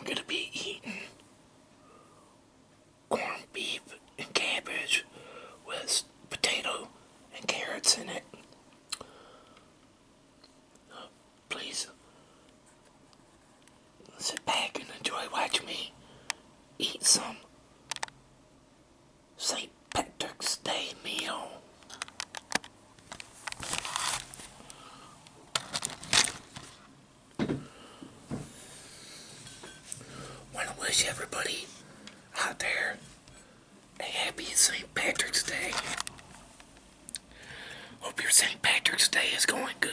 I'm gonna be wish everybody out there a happy St. Patrick's Day. Hope your St. Patrick's Day is going good.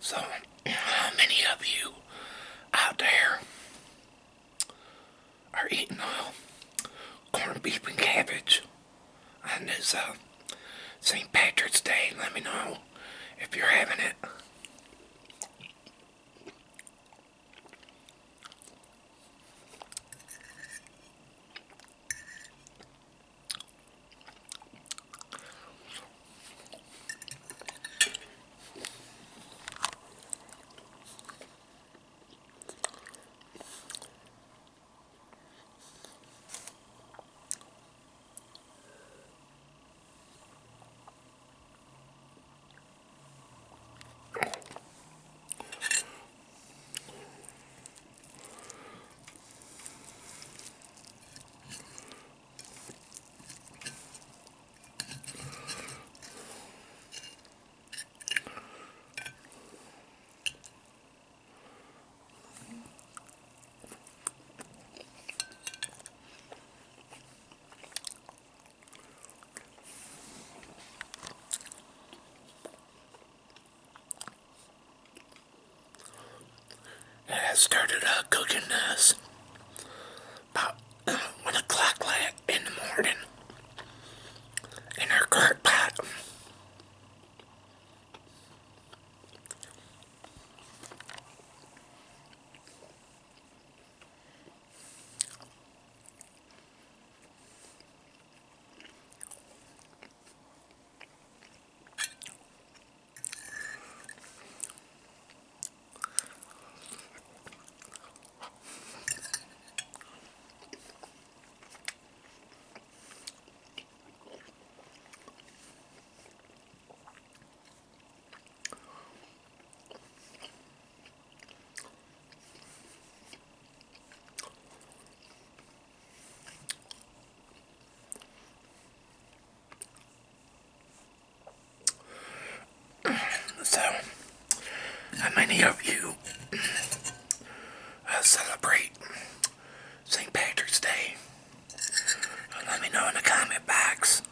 So, how many of you out there are eating uh, corned beef and cabbage on this uh, St. Patrick's Day? Let me know if you're having it. I started uh, cooking this about uh, 1 o'clock la- in the morning in our crock pot. So, how many of you uh, celebrate St. Patrick's Day? Uh, let me know in the comment box.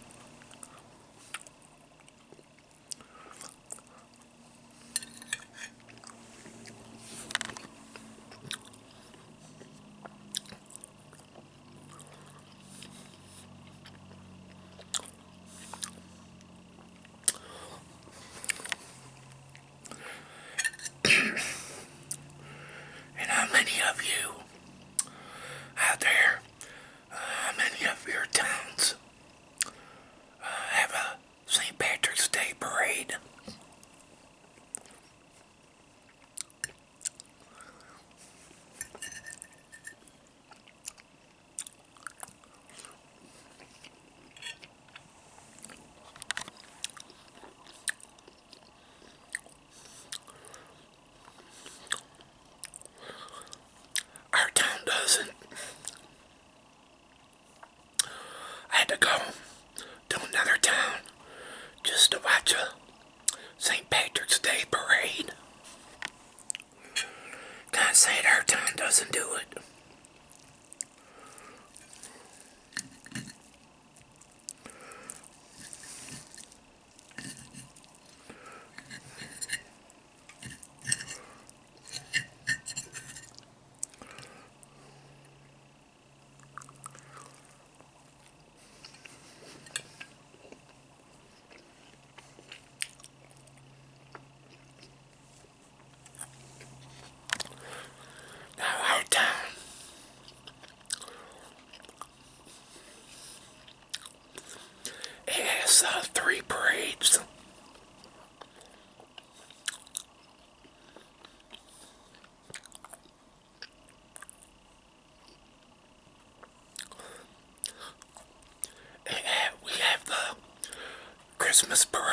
And how of you out there, uh, how many of your towns uh, have a St. Patrick's Day parade? Our town doesn't. I to go to another town just to watch a St. Patrick's Day parade. Can't say it, our town doesn't do it. Christmas parade.